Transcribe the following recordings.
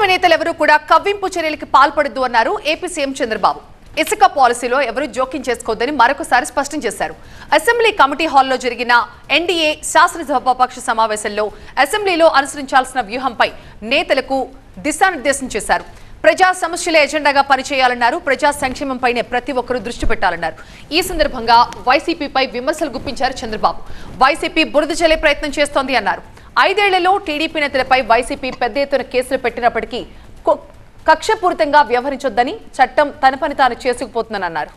కూటమి నేతలెవరూ కూడా కవ్వింపు చర్యలకు పాల్పడద్దు అన్నారు ఏపీ సీఎం చంద్రబాబు. ఇసుక పాలసీలో ఎవరు జోక్యం చేసుకోవద్దని మరొకసారి స్పష్టం చేశారు. అసెంబ్లీ కమిటీ హాల్లో జరిగిన ఎన్డీఏ శాసనసభాపక్ష సమావేశంలో అసెంబ్లీలో అనుసరించాల్సిన వ్యూహంపై నేతలకు దిశానిర్దేశం చేశారు. ప్రజా సమస్యల ఎజెండాగా పనిచేయాలన్నారు. ప్రజా సంక్షేమంపైనే ప్రతి ఒక్కరూ దృష్టి పెట్టాలన్నారు. ఈ సందర్భంగా వైసీపీపై విమర్శలు గుప్పించారు చంద్రబాబు. వైసీపీ బురద చల్లే ప్రయత్నం చేస్తోంది అన్నారు. ఐదేళ్ళలో టీడీపీ నేతలపై వైసీపీ పెద్ద ఎత్తున కేసులు పెట్టినప్పటికీ కక్షపూరితంగా వ్యవహరించొద్దని చట్టం తన పని తాను చేసుకుపోతుందని అన్నారు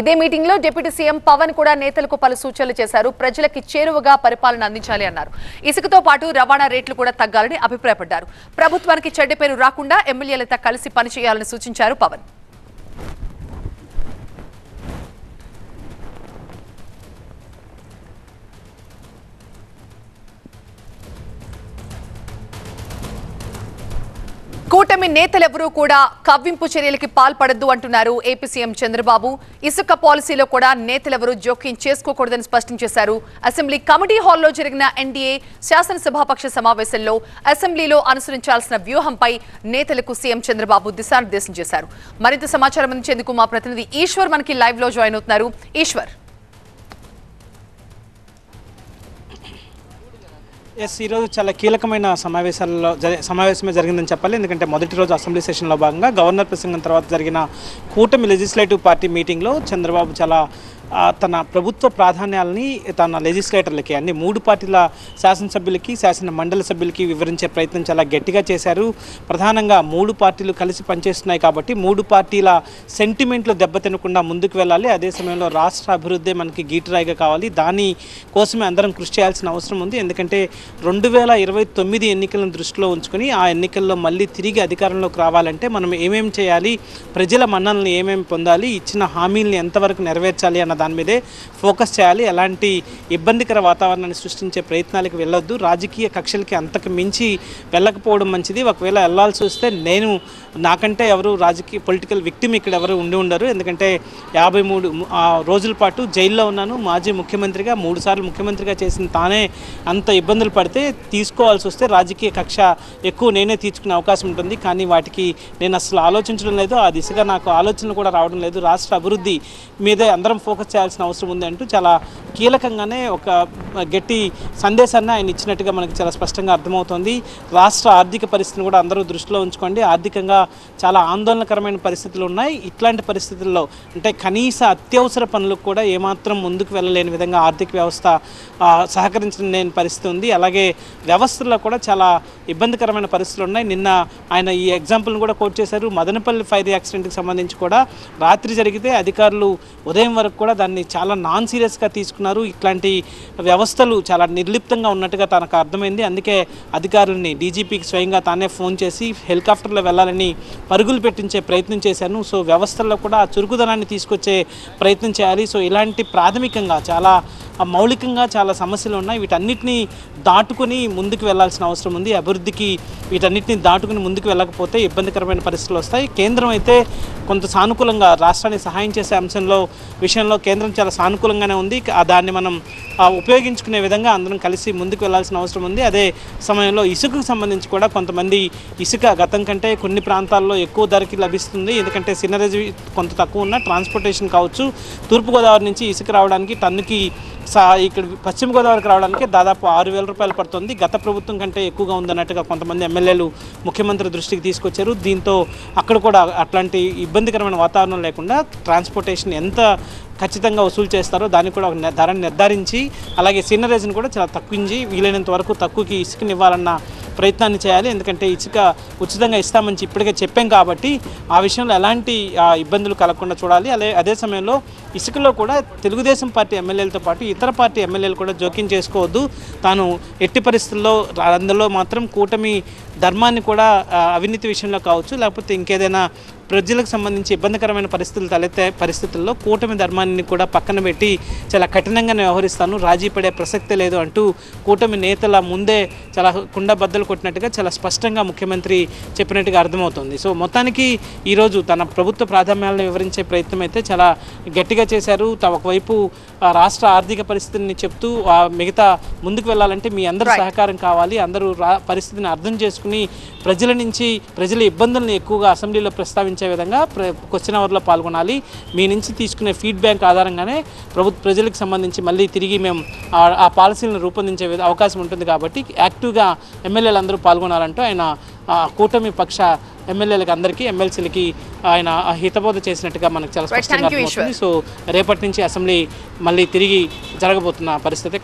ఇదే మీటింగ్లో డిప్యూటీ సీఎం పవన్ కూడా నేతలకు పలు సూచనలు చేశారు. ప్రజలకి చేరువగా పరిపాలన అందించాలి అన్నారు. ఇసుకతో పాటు రవాణా రేట్లు కూడా తగ్గాలని అభిప్రాయపడ్డారు. ప్రభుత్వానికి చెడ్డ పేరు రాకుండా ఎమ్మెల్యేలతో కలిసి పనిచేయాలని సూచించారు పవన్. కూటమి నేతలెవరూ కూడా కవ్వింపు చర్యలకి పాల్పడద్దు అంటున్నారు ఏపీ సీఎం చంద్రబాబు. ఇసుక పాలసీలో కూడా నేతలెవరూ జోక్యం చేసుకోకూడదని స్పష్టం చేశారు. అసెంబ్లీ కమిటీ హాల్లో జరిగిన ఎన్డీఏ శాసనసభాపక్ష సమావేశంలో అసెంబ్లీలో అనుసరించాల్సిన వ్యూహంపై నేతలకు సీఎం చంద్రబాబు దిశానిర్దేశం చేశారు. మరింత సమాచారం అందించేందుకు మా ప్రతినిధి ఈశ్వర్ మనకి లైవ్లో జాయిన్ అవుతున్నారు. ఈశ్వర్. ఎస్ ఈరోజు చాలా కీలకమైన సమావేశాల్లో సమావేశమే జరిగిందని చెప్పాలి. ఎందుకంటే మొదటి రోజు అసెంబ్లీ సెషన్లో భాగంగా గవర్నర్ ప్రసంగం తర్వాత జరిగిన కూటమి లెజిస్లేటివ్ పార్టీ మీటింగ్లో చంద్రబాబు చాలా తన ప్రభుత్వ ప్రాధాన్యాలని తన లెజిస్లేటర్లకి అన్ని మూడు పార్టీల శాసనసభ్యులకి శాసన మండలి సభ్యులకి వివరించే ప్రయత్నం చాలా గట్టిగా చేశారు. ప్రధానంగా మూడు పార్టీలు కలిసి పనిచేస్తున్నాయి కాబట్టి మూడు పార్టీల సెంటిమెంట్లు దెబ్బతినకుండా ముందుకు వెళ్ళాలి. అదే సమయంలో రాష్ట్ర అభివృద్ధి మనకి గీటురాయిగా కావాలి. దాని కోసమే అందరం కృషి చేయాల్సిన అవసరం ఉంది. ఎందుకంటే రెండు వేల ఇరవై తొమ్మిది ఎన్నికలను దృష్టిలో ఉంచుకొని ఆ ఎన్నికల్లో మళ్ళీ తిరిగి అధికారంలోకి రావాలంటే మనం ఏమేమి చేయాలి? ప్రజల మన్ననల్ని ఏమేమి పొందాలి? ఇచ్చిన హామీల్ని ఎంతవరకు నెరవేర్చాలి అన్న దాని మీదే ఫోకస్ చేయాలి. ఎలాంటి ఇబ్బందికర వాతావరణాన్ని సృష్టించే ప్రయత్నాలకు వెళ్ళొద్దు. రాజకీయ కక్షలకి అంతకు మించి వెళ్ళకపోవడం మంచిది. ఒకవేళ వెళ్ళాల్సి వస్తే నేను నాకంటే ఎవరు రాజకీయ పొలిటికల్ విక్టిమ్ ఇక్కడ ఎవరు ఉండి ఉండరు. ఎందుకంటే యాభై మూడు రోజుల పాటు జైల్లో ఉన్నాను. మాజీ ముఖ్యమంత్రిగా మూడు సార్లు ముఖ్యమంత్రిగా చేసిన తానే అంత ఇబ్బందులు పడితే తీసుకోవాల్సి వస్తే రాజకీయ కక్ష ఎక్కువ నేనే తీర్చుకునే అవకాశం ఉంటుంది. కానీ వాటికి నేను అసలు ఆలోచించడం లేదు. ఆ దిశగా నాకు ఆలోచనలు కూడా రావడం లేదు. రాష్ట్ర అభివృద్ధి మీదే అందరం ఫోకస్ చేయాల్సిన అవసరం ఉంది అంటూ చాలా కీలకంగానే ఒక గట్టి సందేశాన్ని ఆయన ఇచ్చినట్టుగా మనకి చాలా స్పష్టంగా అర్థమవుతోంది. రాష్ట్ర ఆర్థిక పరిస్థితిని కూడా అందరూ దృష్టిలో ఉంచుకోండి. ఆర్థికంగా చాలా ఆందోళనకరమైన పరిస్థితులు ఉన్నాయి. ఇట్లాంటి పరిస్థితుల్లో అంటే కనీస అత్యవసర పనులకు కూడా ఏమాత్రం ముందుకు వెళ్ళలేని విధంగా ఆర్థిక వ్యవస్థ సహకరించడం లేని పరిస్థితి ఉంది. అలాగే వ్యవస్థల్లో కూడా చాలా ఇబ్బందికరమైన పరిస్థితులు ఉన్నాయి. నిన్న ఆయన ఈ ఎగ్జాంపుల్ని కూడా కోట్ చేశారు. మదనపల్లి ఫైర్ యాక్సిడెంట్కి సంబంధించి కూడా రాత్రి జరిగితే అధికారులు ఉదయం వరకు కూడా దాన్ని చాలా నాన్ సీరియస్గా తీసుకున్నారు ఇట్లాంటి వ్యవస్థలు చాలా నిర్లిప్తంగా ఉన్నట్టుగా తనకు అర్థమైంది. అందుకే అధికారుల్ని డీజీపీకి స్వయంగా తానే ఫోన్ చేసి హెలికాప్టర్లో వెళ్ళాలని పరుగులు పెట్టించే ప్రయత్నం చేశాను. సో వ్యవస్థల్లో కూడా చురుకుదనాన్ని తీసుకొచ్చే ప్రయత్నం చేయాలి. సో ఇలాంటి ప్రాథమికంగా చాలా మౌలికంగా చాలా సమస్యలు ఉన్నాయి. వీటన్నిటిని దాటుకుని ముందుకు వెళ్ళాల్సిన అవసరం ఉంది. అభివృద్ధికి వీటన్నిటిని దాటుకుని ముందుకు వెళ్ళకపోతే ఇబ్బందికరమైన పరిస్థితులు వస్తాయి. కేంద్రం అయితే కొంత సానుకూలంగా రాష్ట్రానికి సహాయం చేసే అంశంలో విషయంలో కేంద్రం చాలా సానుకూలంగానే ఉంది. దాన్ని మనం ఉపయోగించుకునే విధంగా అందరం కలిసి ముందుకు వెళ్ళాల్సిన అవసరం ఉంది. అదే సమయంలో ఇసుకకు సంబంధించి కూడా కొంతమంది ఇసుక గతం కంటే కొన్ని ప్రాంతాల్లో ఎక్కువ ధరకి లభిస్తుంది. ఎందుకంటే సినరేజ్ కొంత తక్కువ ఉన్న ట్రాన్స్పోర్టేషన్ కావచ్చు. తూర్పుగోదావరి నుంచి ఇసుక రావడానికి టన్నుకి ఇక్కడ పశ్చిమ గోదావరికి రావడానికి దాదాపు ఆరు వేల రూపాయలు పడుతుంది. గత ప్రభుత్వం కంటే ఎక్కువగా ఉందన్నట్టుగా కొంతమంది ఎమ్మెల్యేలు ముఖ్యమంత్రి దృష్టికి తీసుకొచ్చారు. దీంతో అక్కడ కూడా అట్లాంటి ఇబ్బందికరమైన వాతావరణం లేకుండా ట్రాన్స్పోర్టేషన్ ఎంత ఖచ్చితంగా వసూలు చేస్తారో దానికి కూడా ఒక ధరను నిర్ధారించి అలాగే సీనరేజ్ని కూడా చాలా తక్కువించి వీలైనంత వరకు తక్కువకి ఇసుకనివ్వాలన్న ప్రయత్నాన్ని చేయాలి. ఎందుకంటే ఇసుక ఉచితంగా ఇస్తామని ఇప్పటికే చెప్పాం కాబట్టి ఆ విషయంలో ఎలాంటి ఇబ్బందులు కలగకుండా చూడాలి. అదే అదే సమయంలో ఇసుకలో కూడా తెలుగుదేశం పార్టీ ఎమ్మెల్యేలతో పాటు ఇతర పార్టీ ఎమ్మెల్యేలు కూడా జోక్యం చేసుకోవద్దు. తాను ఎట్టి పరిస్థితుల్లో అందులో మాత్రం కూటమి ధర్మాన్ని కూడా అవినీతి విషయంలో కావచ్చు లేకపోతే ఇంకేదైనా ప్రజలకు సంబంధించి ఇబ్బందికరమైన పరిస్థితులు తలెత్తే పరిస్థితుల్లో కూటమి ధర్మాన్ని కూడా పక్కన పెట్టి చాలా కఠినంగా వ్యవహరిస్తాను. రాజీ పడే ప్రసక్తే లేదు అంటూ కూటమి నేతల ముందే చాలా కుండ బద్దలు కొట్టినట్టుగా చాలా స్పష్టంగా ముఖ్యమంత్రి చెప్పినట్టుగా అర్థమవుతుంది. సో మొత్తానికి ఈరోజు తన ప్రభుత్వ ప్రాధాన్యాలను వివరించే ప్రయత్నం అయితే చాలా గట్టిగా చేశారు. ఒకవైపు ఆ, రాష్ట్ర ఆర్థిక పరిస్థితిని చెప్తూ ఆ, మిగతా ముందుకు వెళ్ళాలంటే మీ అందరూ. సహకారం కావాలి. అందరూ రా పరిస్థితిని అర్థం చేసుకుని ప్రజల నుంచి ప్రజల ఇబ్బందులను ఎక్కువగా అసెంబ్లీలో ప్రస్తావించే విధంగా ప్ర క్వశ్చన్ అవర్లో పాల్గొనాలి. మీ నుంచి తీసుకునే ఫీడ్బ్యాక్ ఆధారంగానే ప్రభుత్వ ప్రజలకు సంబంధించి మళ్ళీ తిరిగి మేము ఆ- పాలసీలను రూపొందించే అవకాశం ఉంటుంది కాబట్టి యాక్టివ్గా ఎమ్మెల్యేలు అందరూ పాల్గొనాలంటూ ఆయన కూటమి పక్ష ఎమ్మెల్యేలకు అందరికీ ఎమ్మెల్సీలకి ఆయన హితబోధ చేసినట్టుగా మనకు చాలా. స్పష్టంగా సో రేపటి నుంచి అసెంబ్లీ మళ్ళీ తిరిగి జరగబోతున్న పరిస్థితి